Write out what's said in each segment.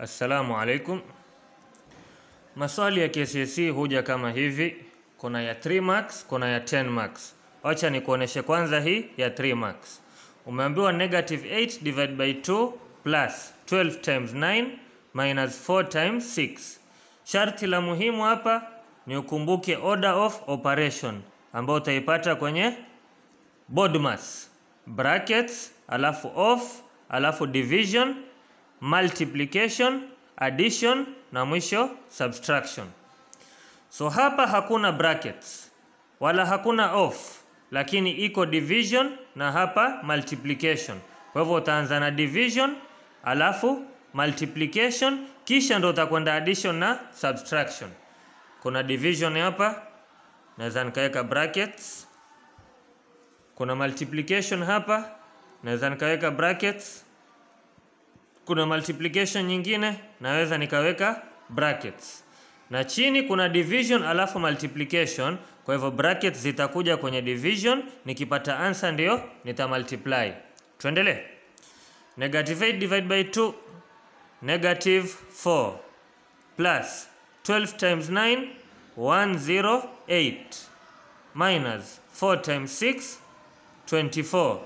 Assalamu alaikum. Maswali ya KCSE huja kama hivi, kuna ya 3 marks, kuna ya 10 marks. Wacha nikuoneshe kwanza hii ya 3 marks. Umeambiwa negative 8 divided by 2 plus 12 times 9 minus 4 times 6. Sharti la muhimu hapa ni ukumbuke order of operation ambayo utaipata kwenye BODMAS brackets, alafu of, alafu division, multiplication, addition na mwisho subtraction. So hapa hakuna brackets wala hakuna off, lakini iko division na hapa multiplication. Kwa hivyo utaanza na division alafu multiplication, kisha ndo utakwenda addition na subtraction. Kuna division hapa, naweza nikaweka brackets. Kuna multiplication hapa, naweza nikaweka brackets. Kuna multiplication nyingine, naweza nikaweka brackets. Na chini kuna division alafu multiplication, kwa hivyo brackets zitakuja kwenye division, nikipata answer ndio nita multiply. Tuendelee. Negative 8 divide by 2 negative 4 plus 12 times 9 108 minus 4 times 6 24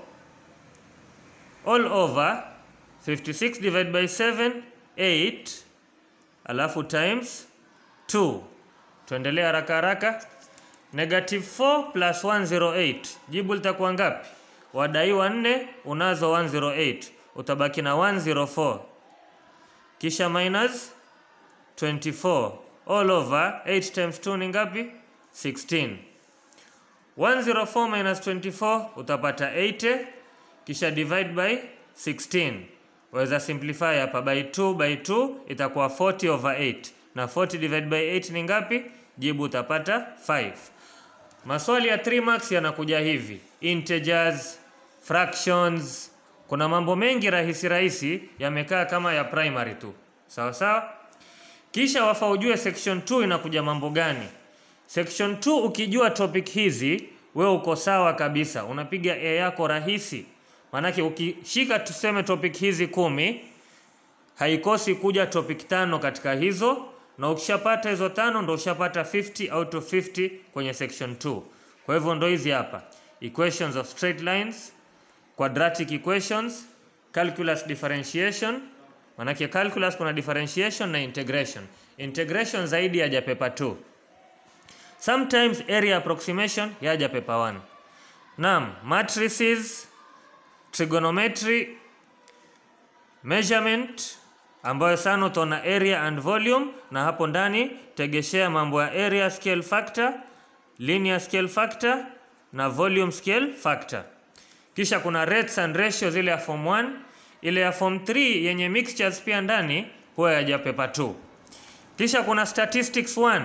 all over 56 divided by 7 8 alafu times 2 tuendelee haraka haraka. Negative 4 plus 108 jibu litakuwa ngapi? Wadaiwa 4 unazo 108 utabaki na 104 kisha minus 24 all over 8 times 2 ni ngapi? 16 104 minus 24 utapata 80 kisha divide by 16 waweza simplify hapa by 2 by 2 itakuwa 40 over 8 na 40 divided by 8 ni ngapi? Jibu utapata 5 maswali ya 3 marks yanakuja hivi. Integers fractions. Kuna mambo mengi rahisi rahisi yamekaa kama ya primary tu. Sawa sawa? Kisha wafa ujue section 2 inakuja mambo gani. Section 2 ukijua topic hizi we uko sawa kabisa. Unapiga a yako rahisi maanake ukishika tuseme topic hizi kumi haikosi kuja topic tano katika hizo na ukishapata hizo tano ndo ushapata 50 out of 50 kwenye section 2 kwa hivyo ndo hizi hapa. Equations of straight lines quadratic equations calculus differentiation. Maanake calculus kuna differentiation na integration. Integration zaidi yaja paper 2 sometimes area approximation yaja paper 1 naam matrices trigonometry measurement ambayo sana utaona area and volume na hapo ndani tegeshea mambo ya area scale factor linear scale factor na volume scale factor. Kisha kuna rates and ratios ile ya form 1 ile ya form 3 yenye mixtures pia ndani huwa yaja paper 2 kisha kuna statistics 1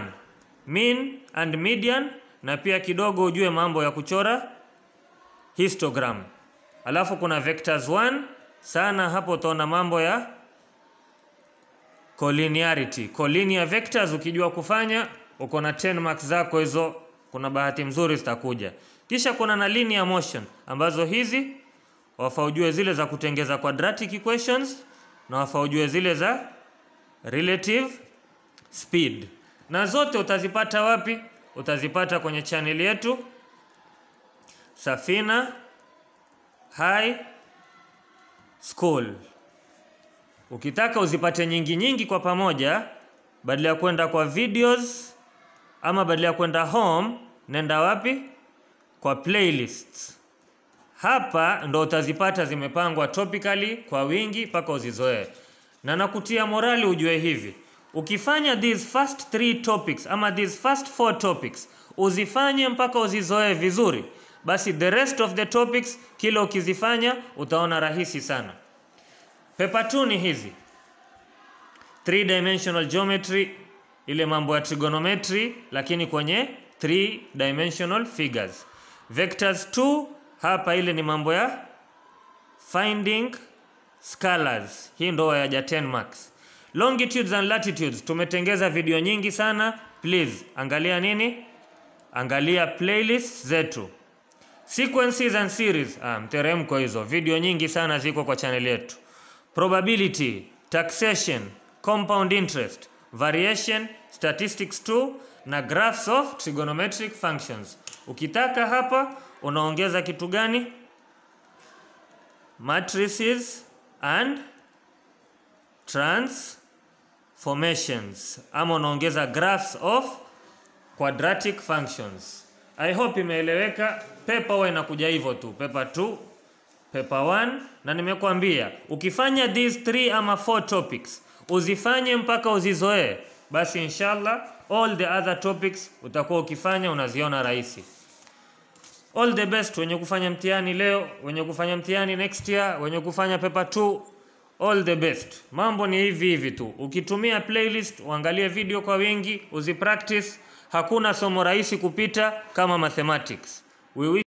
mean and median na pia kidogo ujue mambo ya kuchora histogram alafu kuna vectors 1 sana hapo utaona mambo ya collinearity. Collinear vectors ukijua kufanya uko na 10 marks zako hizo kuna bahati mzuri zitakuja. Kisha kuna na linear motion ambazo hizi wafaujue zile za kutengeza quadratic equations na wafaujue zile za relative speed. Na zote utazipata wapi? Utazipata kwenye chaneli yetu Safina High School. Ukitaka uzipate nyingi nyingi kwa pamoja badala ya kwenda kwa videos ama badala ya kwenda home nenda wapi? Kwa playlists. Hapa ndo utazipata zimepangwa topically kwa wingi mpaka uzizoee. Na nakutia morali ujue hivi. Ukifanya these first three topics ama these first four topics uzifanye mpaka uzizoee vizuri basi the rest of the topics kila ukizifanya utaona rahisi sana. Pepa tu ni hizi. Three dimensional geometry ile mambo ya trigonometry lakini kwenye three dimensional figures. Vectors 2 hapa ile ni mambo ya finding scalars. Hii ndo ya 10 marks. Longitudes and latitudes tumetengeza video nyingi sana. Please angalia nini? Angalia playlist zetu sequences and series ah, mteremko hizo video nyingi sana ziko kwa channel yetu probability taxation compound interest, variation, statistics 2 na graphs of trigonometric functions. Ukitaka hapa unaongeza kitu gani? Matrices and transformations, ama unaongeza graphs of quadratic functions. I hope imeeleweka. Pepa huwa inakuja hivyo tu, paper 2, paper 1, na nimekuambia ukifanya these three ama four topics uzifanye mpaka uzizoee, basi inshallah all the other topics utakuwa ukifanya unaziona rahisi. All the best wenye kufanya mtihani leo, wenye kufanya mtihani next year, wenye kufanya paper 2, all the best. Mambo ni hivi hivi tu. Ukitumia playlist, uangalie video kwa wingi, uzipractice. Hakuna somo rahisi kupita kama mathematics. We